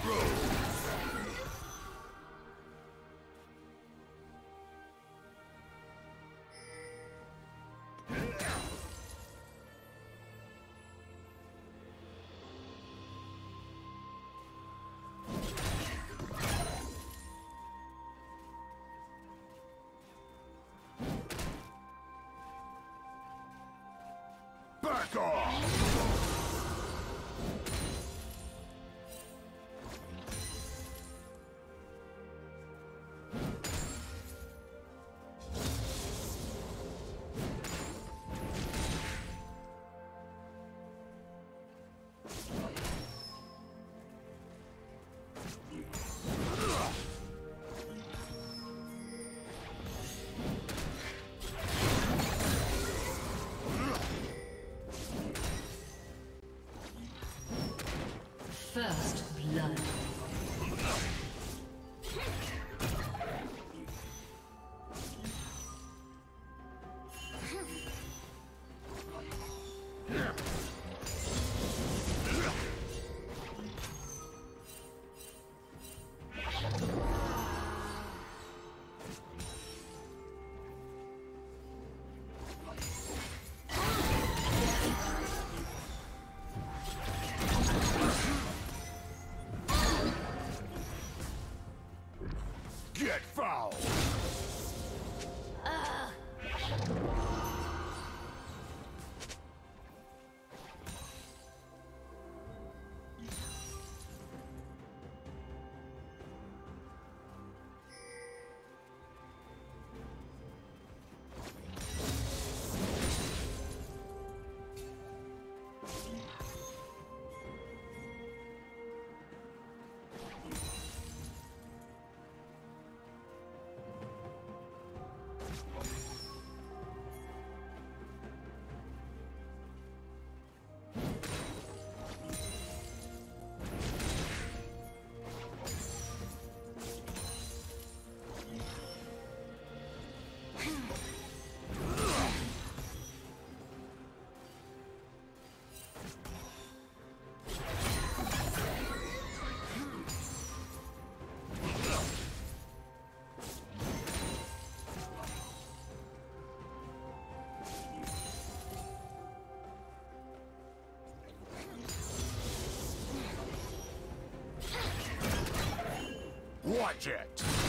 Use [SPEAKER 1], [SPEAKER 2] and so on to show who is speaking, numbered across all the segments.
[SPEAKER 1] Straight. Back off!
[SPEAKER 2] First
[SPEAKER 1] Watch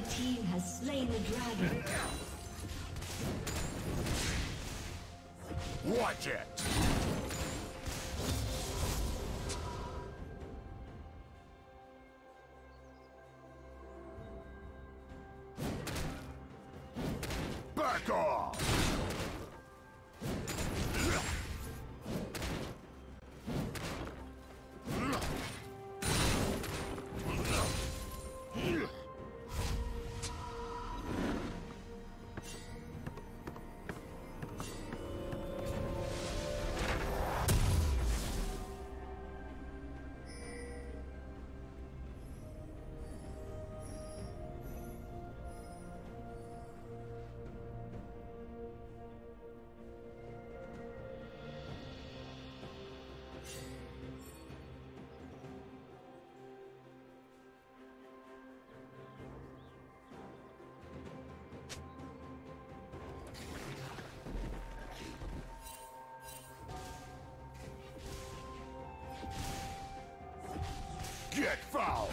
[SPEAKER 3] Red team has slain the dragon.
[SPEAKER 1] Watch it. Get foul.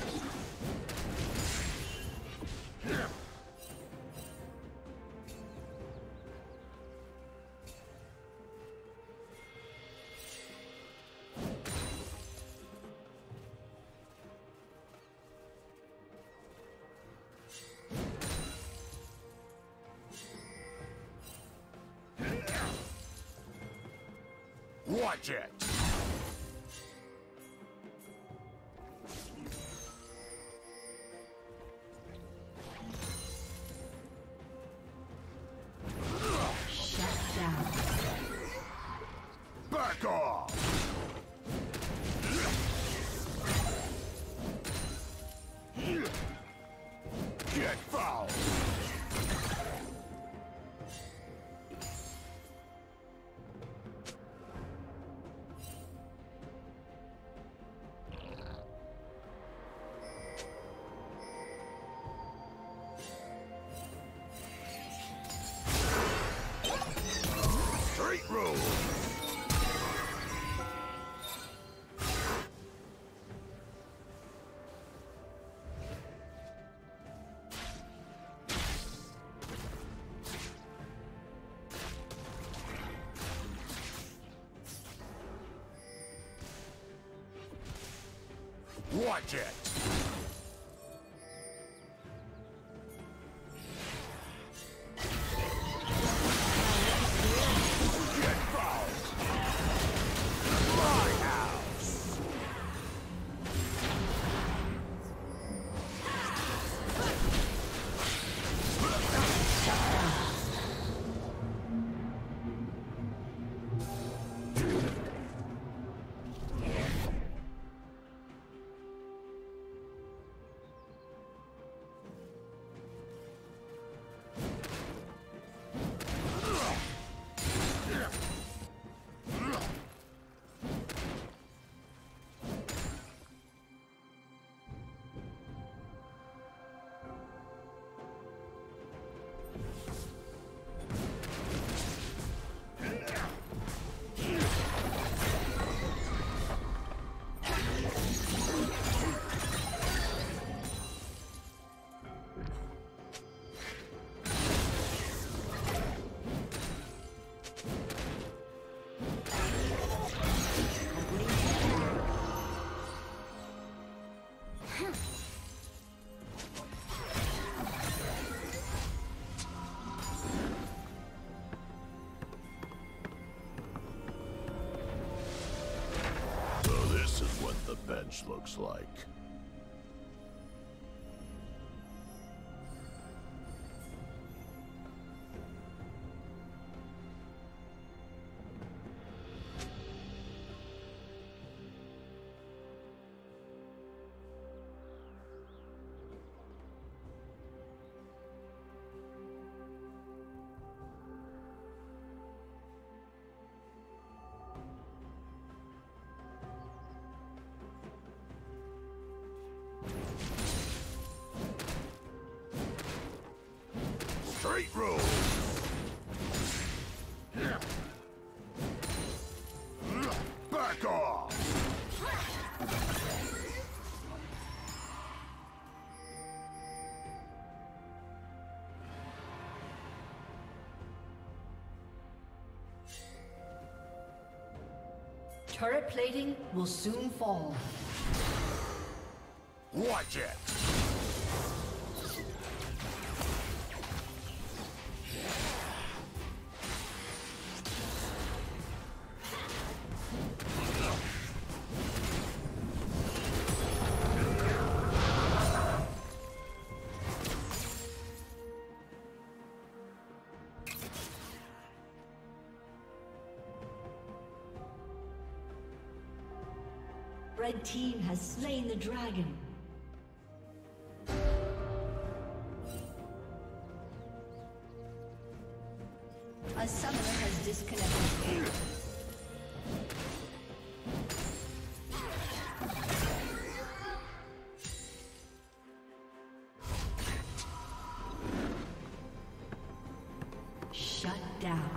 [SPEAKER 1] Watch it. Watch looks like. Rules. Back off.
[SPEAKER 3] Turret plating will soon fall.
[SPEAKER 1] Watch it.
[SPEAKER 3] The dragon. A summoner has disconnected. Shut down.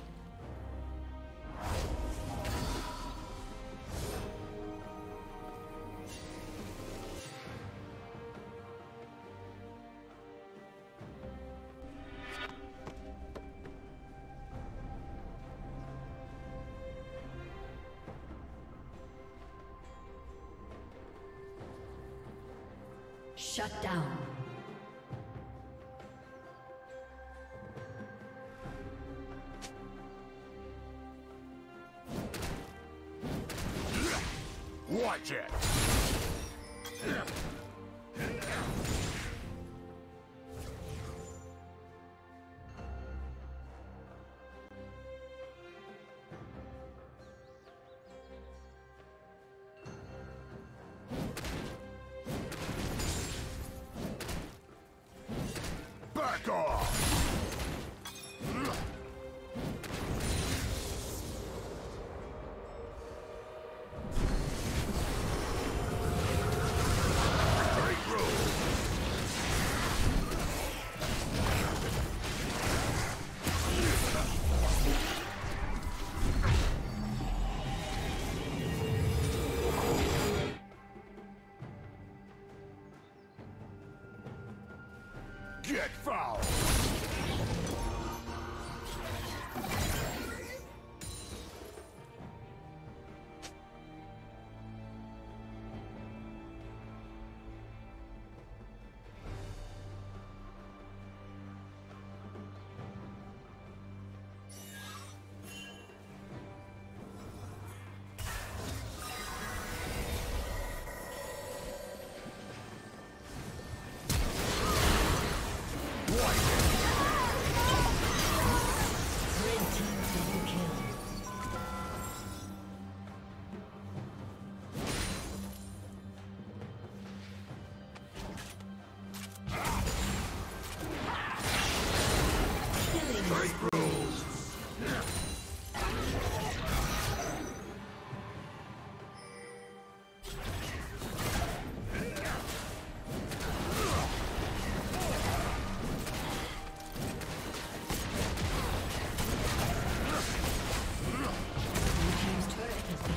[SPEAKER 3] Shut down.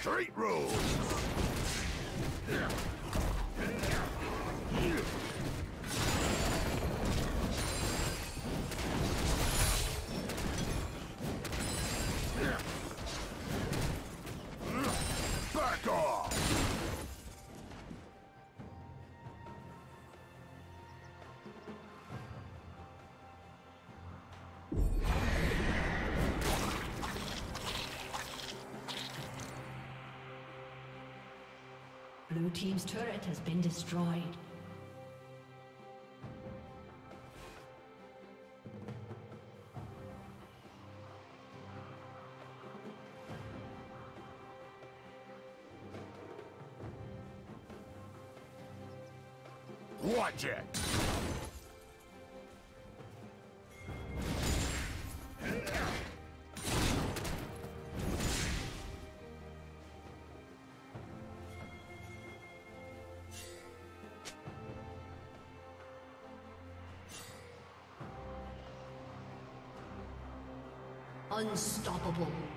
[SPEAKER 1] Straight rules!
[SPEAKER 3] Team's turret has been destroyed.
[SPEAKER 1] Watch it!
[SPEAKER 3] Unstoppable. Shut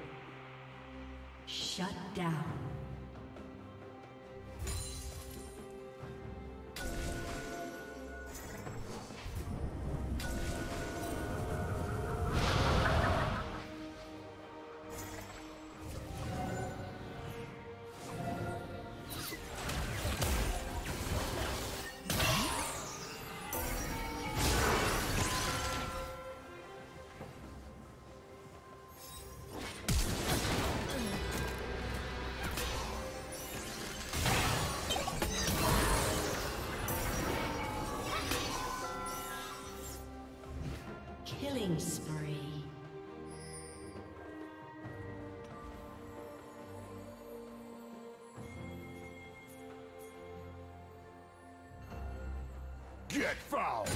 [SPEAKER 3] Killing spree.
[SPEAKER 1] Get foul!